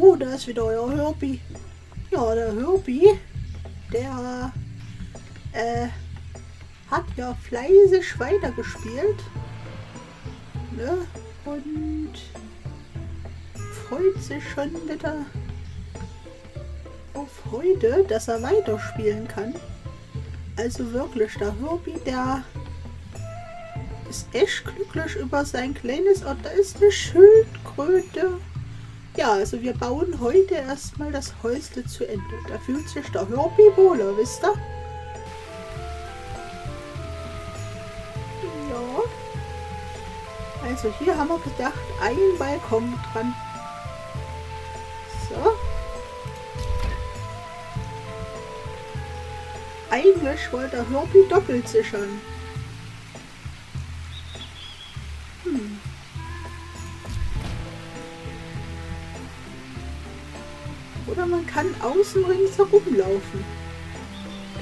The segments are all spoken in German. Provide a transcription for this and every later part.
hallo, da ist wieder euer Herbie. Ja, der Herbie, der äh, hat ja fleißig weitergespielt. Ne? Und freut sich schon wieder auf heute, dass er weiterspielen kann. Also wirklich, der Herbie, der ist echt glücklich über sein kleines, oh, da ist eine Schildkröte. Ja, also wir bauen heute erstmal das Häusle zu Ende. Da fühlt sich der Herbie wohler, wisst ihr? Ja. Also hier haben wir gedacht, ein Balkon dran. So. Eigentlich wollte der Herbie doppelt sichern. Man kann außen rings herumlaufen.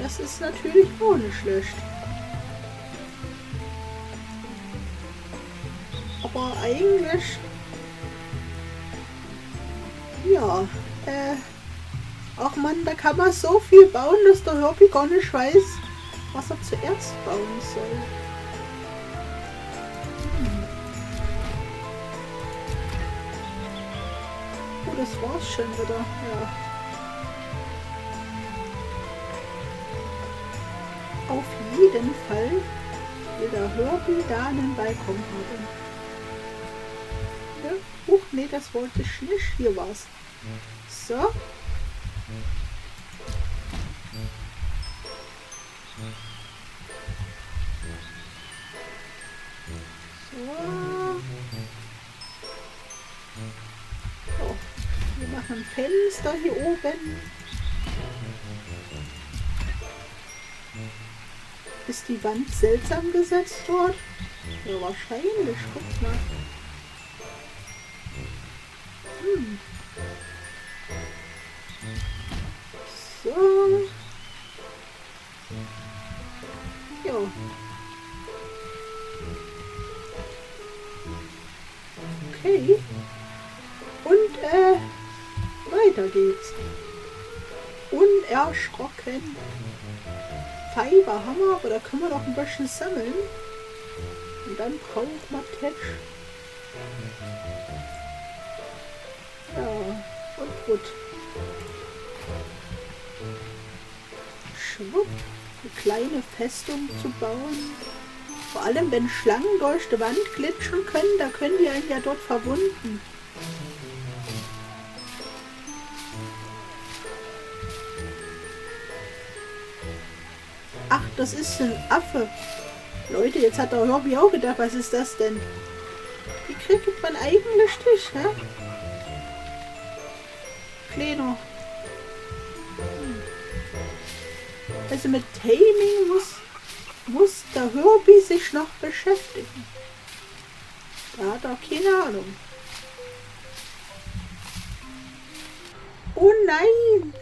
Das ist natürlich auch nicht schlecht. Aber eigentlich... Ja, äh... Ach man, da kann man so viel bauen, dass der Herbie gar nicht weiß, was er zuerst bauen soll. das war's schon wieder. Ja. Auf jeden Fall will der Herbie da einen Balkon haben. Ja? Huch, nee, das wollte ich nicht. Hier war's. So. ein Fenster hier oben. Ist die Wand seltsam gesetzt dort? Ja, wahrscheinlich. Guck mal. Hm. So. Ja. Okay. Und, äh, weiter geht's. Unerschrocken. Fiber haben wir, aber da können wir noch ein bisschen sammeln. Und dann braucht man Tetsch. Ja, und gut. Schwupp, eine kleine Festung zu bauen. Vor allem, wenn Schlangen durch die Wand glitschen können, da können die einen ja dort verwunden. Das ist ein Affe. Leute, jetzt hat der Hobby auch gedacht, was ist das denn? Wie kriegt man eigentlich Tisch, hä? Kleiner. Hm. Also mit Taming muss, muss der Herbie sich noch beschäftigen. Da hat er keine Ahnung. Oh nein!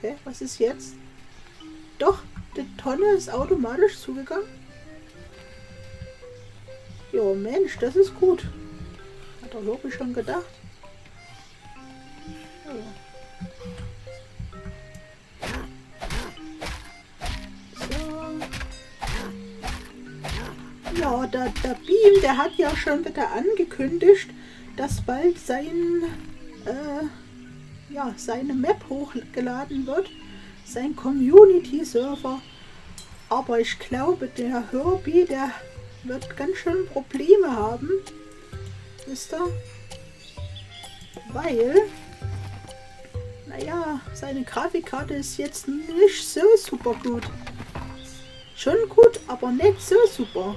Hä, was ist jetzt? Doch, die Tonne ist automatisch zugegangen. Jo, Mensch, das ist gut. Hat er wirklich schon gedacht. Ja. Ja, der, der Beam, der hat ja schon wieder angekündigt, dass bald sein, äh, ja, seine Map hochgeladen wird sein Community-Server. Aber ich glaube, der Herbie, der wird ganz schön Probleme haben. Wisst ihr? Weil, naja, seine Grafikkarte ist jetzt nicht so super gut. Schon gut, aber nicht so super.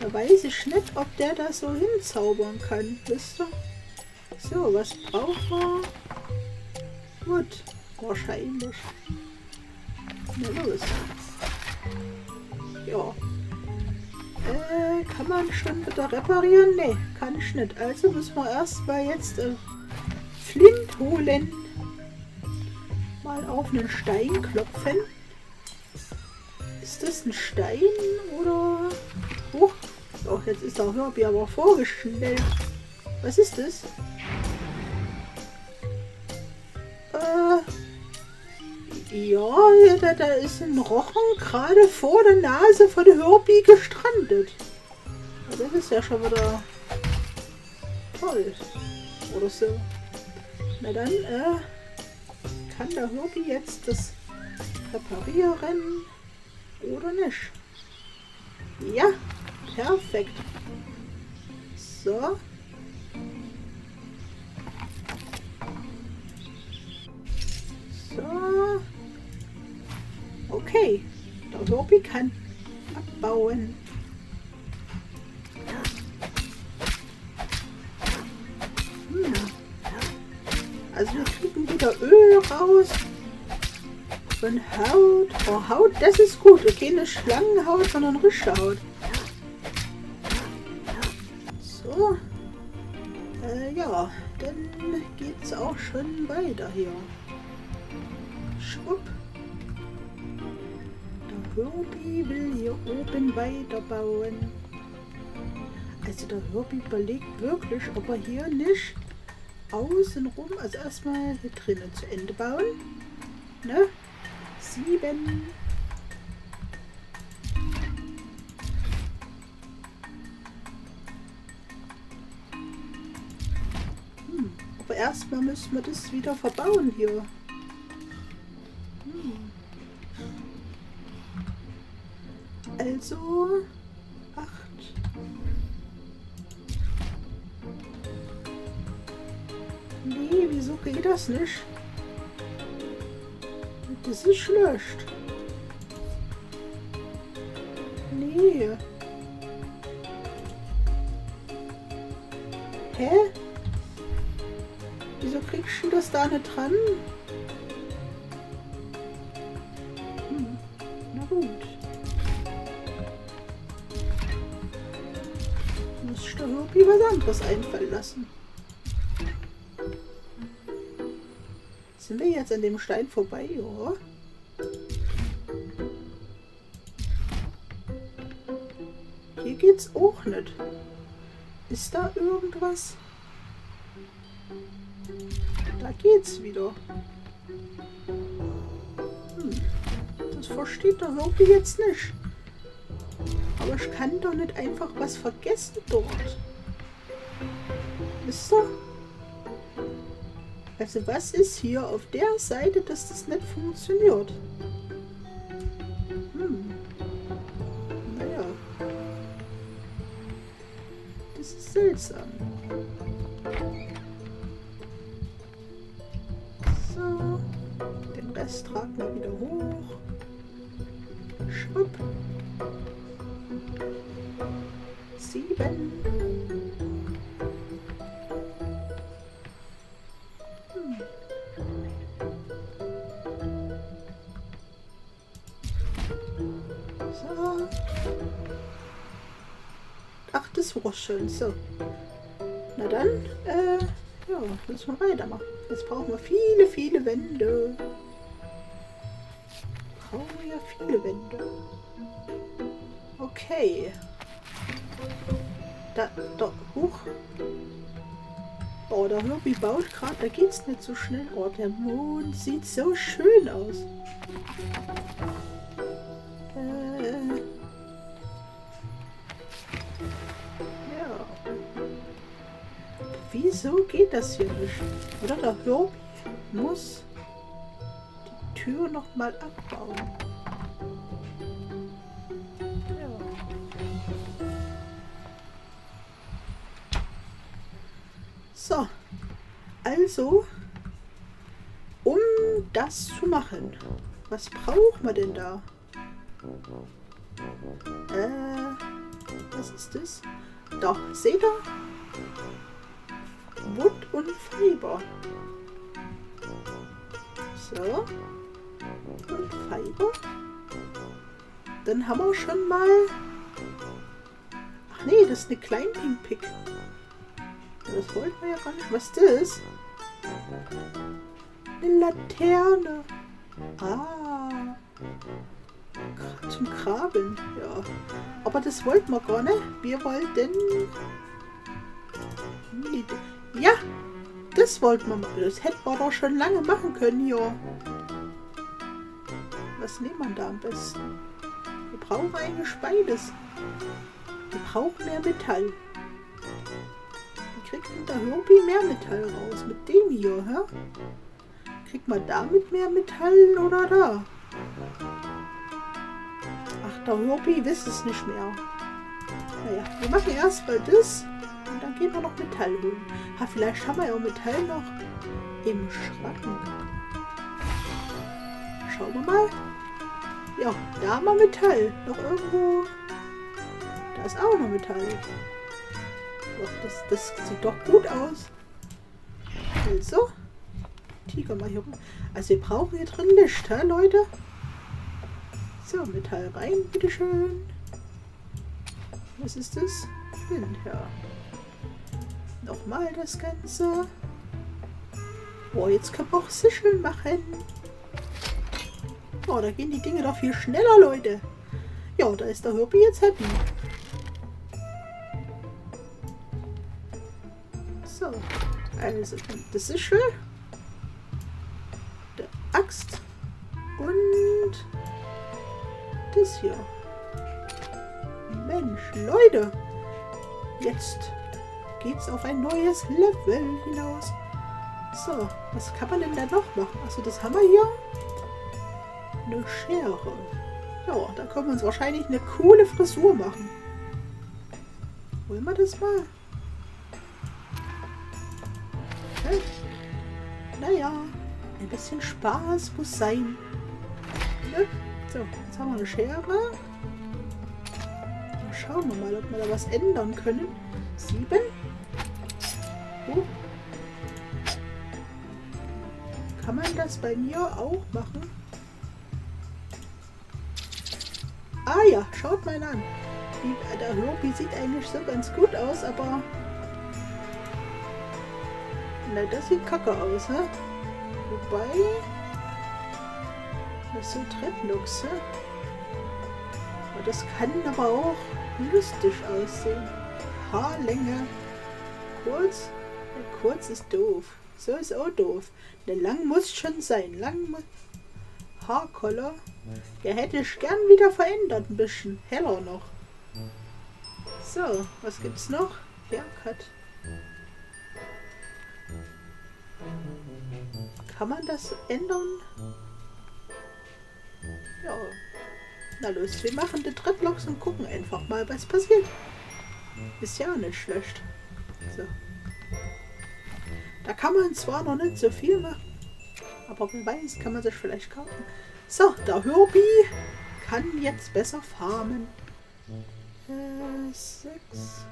Da weiß ich nicht, ob der da so hinzaubern kann. Wisst ihr? So, was braucht er? Gut wahrscheinlich. Na los. Ja. Äh, kann man schon wieder reparieren? Ne, kann ich nicht. Also müssen wir erstmal jetzt äh, Flint holen. Mal auf einen Stein klopfen. Ist das ein Stein oder... Oh, oh jetzt ist der Herbie aber vorgestellt. Was ist das? Ja, da, da ist ein Rochen gerade vor der Nase von Herbie gestrandet. Das ist ja schon wieder toll. Oder so. Na dann, äh, kann der Herbie jetzt das reparieren oder nicht? Ja, perfekt. So. Okay. Der Herbie kann abbauen. Hm. Also wir kriegen wieder Öl raus. Und Haut. Oh, Haut, das ist gut. Okay, eine Schlangenhaut, sondern Rischhaut. So. Äh, ja, dann geht's auch schon weiter hier. Schwupp. Herbie will hier oben weiterbauen. Also der Herbie überlegt wirklich, ob er hier nicht außenrum, also erstmal hier drinnen zu Ende bauen. Ne? Sieben. Hm, aber erstmal müssen wir das wieder verbauen hier. Hm. Also acht. Nee, wieso geht das nicht? Das ist schlecht. Nee. Hä? Wieso kriegst du das da nicht dran? Irgendwie was einfallen lassen. Sind wir jetzt an dem Stein vorbei, oder? Hier geht's auch nicht. Ist da irgendwas? Da geht's wieder. Hm. Das versteht der Hirte jetzt nicht. Aber ich kann doch nicht einfach was vergessen dort. Wisst ihr? Also was ist hier auf der Seite, dass das nicht funktioniert? Hm. Naja. Das ist seltsam. So. Den Rest tragen wir wieder hoch. Schwupp. Sieben. Schön. So. Na dann, äh, ja, müssen wir weitermachen. Jetzt brauchen wir viele, viele Wände. Brauchen wir ja viele Wände. Okay. Da, da, hoch. Oh, der Herbie baut gerade, da geht's nicht so schnell. Oh, der Mond sieht so schön aus. Äh, Wieso geht das hier nicht? Oder der Herbie muss die Tür noch mal abbauen. So, also, um das zu machen, was braucht man denn da? Äh, was ist das? Doch, seht ihr? Wood und Fiber. So. Und Fiber. Dann haben wir schon mal... Ach nee, das ist eine Kleinping-Pick. Das wollten wir ja gar nicht. Was ist das? Eine Laterne. Ah. Zum Graben, ja. Aber das wollten wir gar nicht. Wir wollten... Ja, das wollten wir machen. Das hätten wir doch schon lange machen können, ja. Was nehmen wir da am besten? Wir brauchen eigentlich beides. Wir brauchen mehr Metall. Wie kriegt denn der Hobby mehr Metall raus? Mit dem hier, hä? Kriegt man damit mehr Metall oder da? Ach, der Hobby wisst es nicht mehr. Naja, wir machen erstmal das und dann gehen wir noch Metall holen. Ha, vielleicht haben wir ja auch Metall noch im Schrank. Schauen wir mal. Ja, da haben wir Metall. Noch irgendwo. Da ist auch noch Metall. Doch, das, das sieht doch gut aus. Also. Tiger mal hier rum. Also wir brauchen hier drin Licht, hä, Leute? So, Metall rein, bitteschön. Was ist das? Flint, ja. Nochmal das Ganze. Boah, jetzt können wir auch Sichel machen. Oh, da gehen die Dinge doch viel schneller, Leute. Ja, da ist der Herbie jetzt happy. So, also ist schön. Der Axt und das hier. Auf ein neues Level hinaus. So, was kann man denn da noch machen? Achso, das haben wir hier. Eine Schere. Ja, da können wir uns wahrscheinlich eine coole Frisur machen. Wollen wir das mal? Naja, ein bisschen Spaß muss sein. Ne? So, jetzt haben wir eine Schere. Dann schauen wir mal, ob wir da was ändern können. Sieben. Das bei mir auch machen? Ah ja, schaut mal an. Die, der Herbie sieht eigentlich so ganz gut aus, aber... Na, das sieht kacke aus, hä? Wobei... Das sind? Aber das kann aber auch lustig aussehen. Haarlänge. Kurz? Kurz ist doof. So ist auch doof. Der lang muss schon sein. Lang muss... Haarkoller. Der hätte ich gern wieder verändert. Ein bisschen heller noch. So, was gibt's noch? Haircut. Kann man das ändern? Ja. Na los, wir machen die Dreadlocks und gucken einfach mal, was passiert. Ist ja nicht schlecht. So. Da kann man zwar noch nicht so viel machen, aber wer weiß, kann man sich vielleicht kaufen. So, der Herbie kann jetzt besser farmen. Äh, sechs.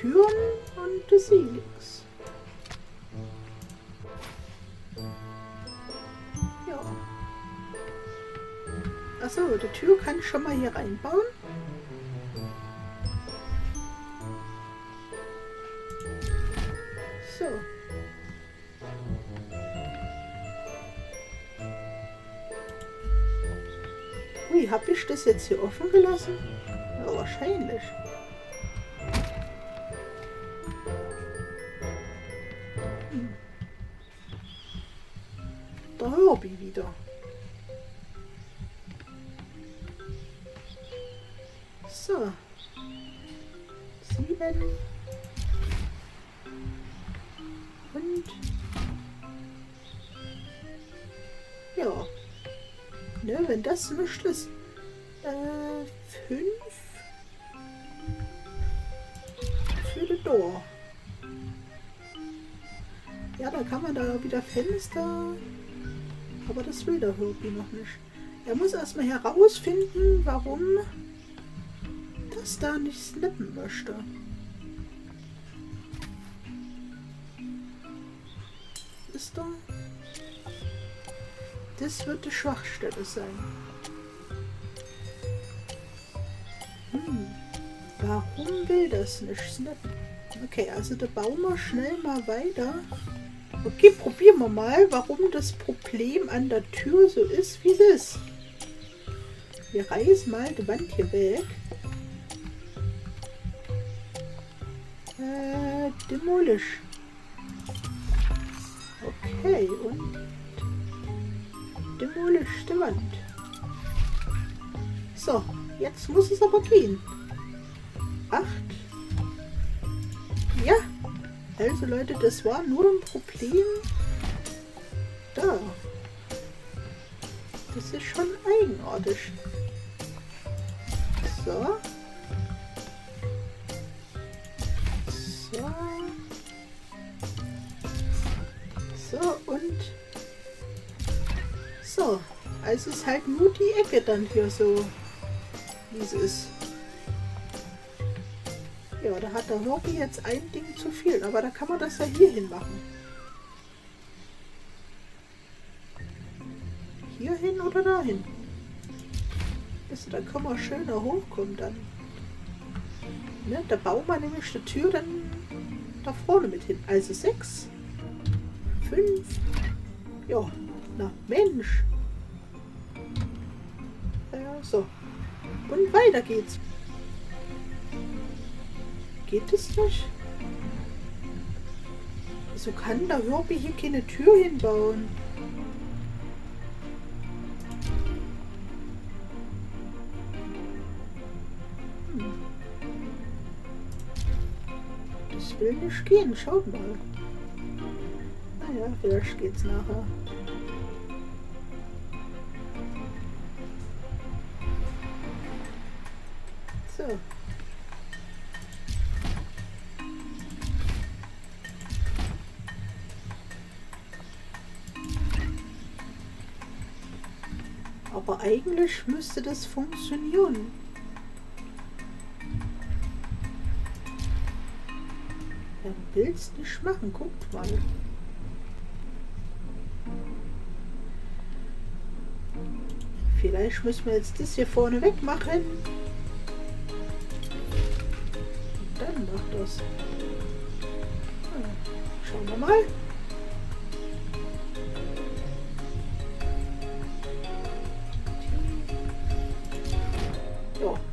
Türen und die Silix. Ja. Achso, die Tür kann ich schon mal hier reinbauen. So. Ui, habe ich das jetzt hier offen gelassen? Ja, wahrscheinlich. Will der Herbie noch nicht. Er muss erstmal herausfinden, warum das da nicht snappen möchte. Ist da? Das wird die Schwachstelle sein. Hm. Warum will das nicht? Okay, also da bauen wir schnell mal weiter. Okay, probieren wir mal, warum das Problem an der Tür so ist, wie es ist. Wir reißen mal die Wand hier weg. Äh, demolish. Okay, und demolish die Wand. So, jetzt muss es aber gehen. Acht. Ja. Also Leute, das war nur ein Problem. Da. Das ist schon eigenartig. So. So. So und so. Also ist halt nur die Ecke dann hier so, wie es ist. Ja, da hat der Hobby jetzt ein Ding zu viel, aber da kann man das ja hier hin machen. Hier hin oder dahin? Also, da kann man schöner hochkommen dann. Ne, da bauen wir nämlich die Tür dann da vorne mit hin. Also sechs, fünf, ja, na Mensch. Ja, so. Und weiter geht's. Geht es nicht? Wieso kann der Hörbi hier keine Tür hinbauen? Hm. Das will nicht gehen, schaut mal. Naja, vielleicht geht's nachher. So. Aber eigentlich müsste das funktionieren. Er will es nicht machen, guckt mal. Vielleicht müssen wir jetzt das hier vorne weg machen. Und dann macht das. Schauen wir mal.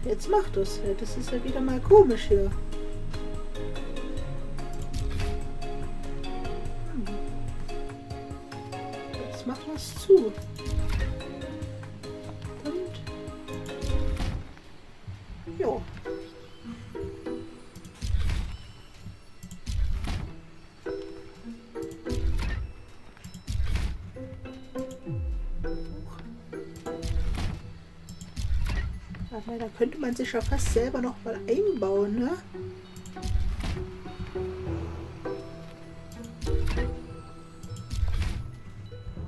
Jetzt macht das. Das ist ja wieder mal komisch hier. Könnte man sich ja fast selber noch mal einbauen, ne?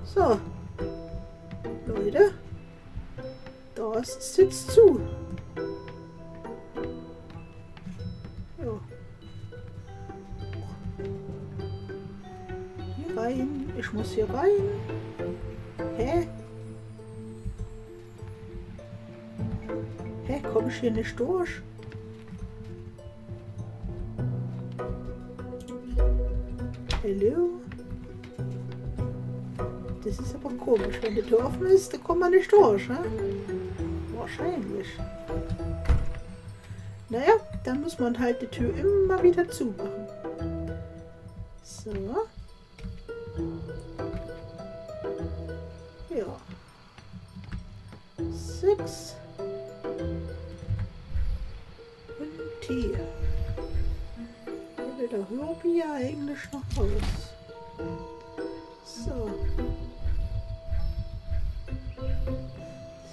So. Leute. Das ist jetzt zu. Ja. Hier rein. Ich muss hier rein. Ich hier nicht durch? Hallo? Das ist aber komisch. Wenn die Tür offen ist, dann kommt man nicht durch, ne? Wahrscheinlich. Naja, dann muss man halt die Tür immer wieder zumachen. So. Ja. Sechs. Und hier. Hier will der Hörbi ja eigentlich noch raus. So.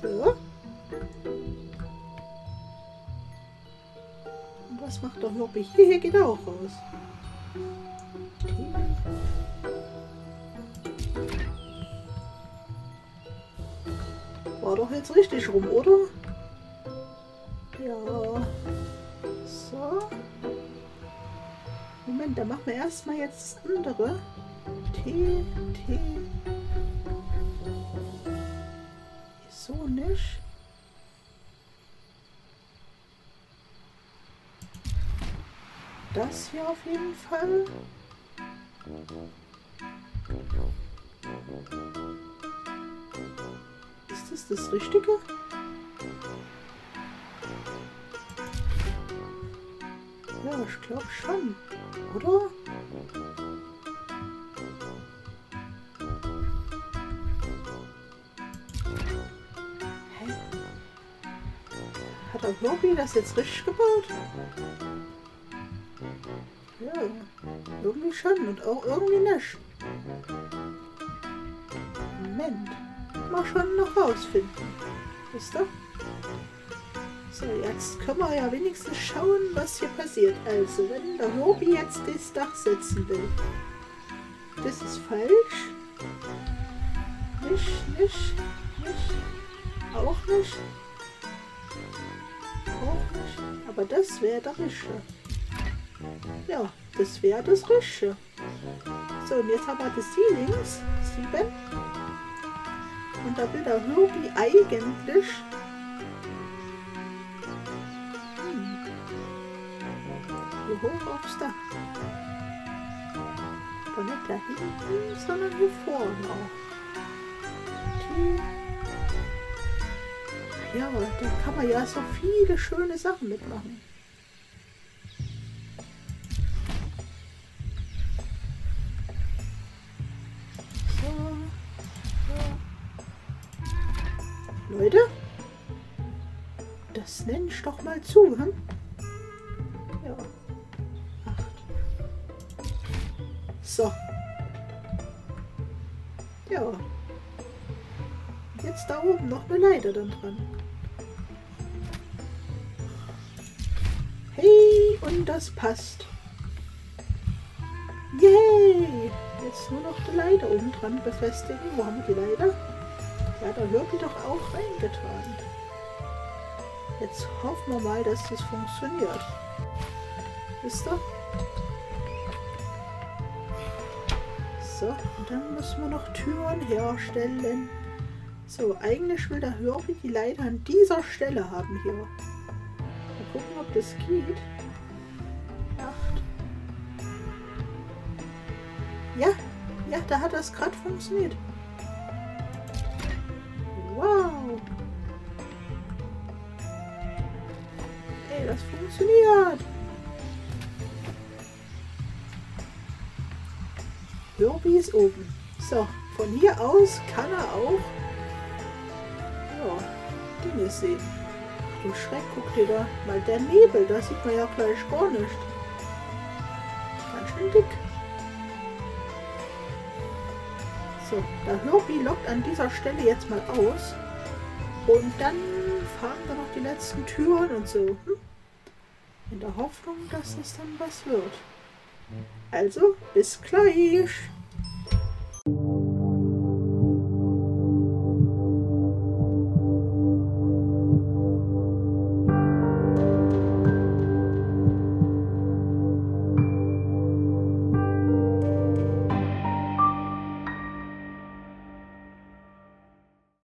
So. Und was macht der Hörbi hier? Hier geht auch raus. War doch jetzt richtig rum, oder? Dann machen wir erstmal jetzt das andere. T, T. So nicht. das hier auf jeden Fall. Ist das das Richtige? Ja, ich glaube schon. Oder? Hä? Hat der Hobby das jetzt richtig gebaut? Ja, irgendwie schon und auch irgendwie nicht. Moment. Mal schon noch rausfinden. Wisst ihr? So, jetzt können wir ja wenigstens schauen, was hier passiert. Also, wenn der Hobby jetzt das Dach setzen will. Das ist falsch. Nicht, nicht, nicht. Auch nicht. Auch nicht. Aber das wäre der Richtige. Ja, das wäre das Richtige. So, und jetzt haben wir das hier. Sieben. Und da will der Hobby eigentlich hier hoch aufs Dach. Aber nicht da hinten, sondern hier vorne auch. Die ja, da kann man ja so viele schöne Sachen mitmachen. So, so. Leute, das nenne ich doch mal zu, hm? Leiter dann dran. Hey, und das passt. Yay! Jetzt nur noch die Leiter oben dran befestigen. Wo haben wir die Leiter? Ja, da hört die doch auch reingetan. Jetzt hoffen wir mal, dass das funktioniert. Wisst ihr? So, und dann müssen wir noch Türen herstellen. So, eigentlich will der Hörbi die Leiter an dieser Stelle haben hier. Mal gucken, ob das geht. Acht. Ja, ja, da hat das gerade funktioniert. Wow. Ey, das funktioniert. Herbie ist oben. So, von hier aus kann er auch Dinge sehen. Du Schreck, guck dir da mal der Nebel, da sieht man ja gleich gar nicht. Ganz schön dick. So, der Herbie lockt an dieser Stelle jetzt mal aus. Und dann fahren wir noch die letzten Türen und so. Hm? In der Hoffnung, dass es dann was wird. Also, bis gleich.